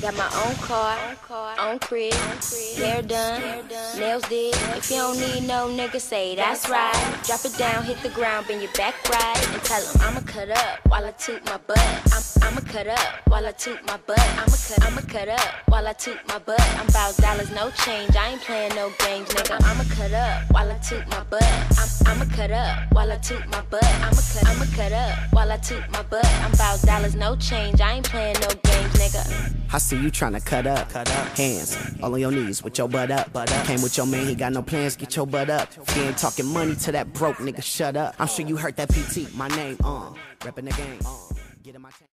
Got my own car, own crib, hair done, nails did. If you don't need no nigga, say that's right. Drop it down, hit the ground, bend your back right, and tell 'em I'ma cut up while I toot my butt. I'm, I'ma cut up while I toot my butt. I'ma cut, I'ma cut up while I toot my butt. I'm about dollars, no change. I ain't playing no games, nigga. I'ma cut up while I toot my butt. I'm, I'ma cut up while I toot my butt. I'ma cut, I'ma cut up while I toot my butt. I'm about dollars, no change. I ain't playing no games, nigga. I see you tryna cut up. Cut up. Hands all on your knees with your butt up. Butt up. Came with your man, he got no plans. Get your butt up. If you ain't talking money to that broke nigga, shut up. I'm sure you heard that PT. My name, uh, reppin' the game. Uh, get in my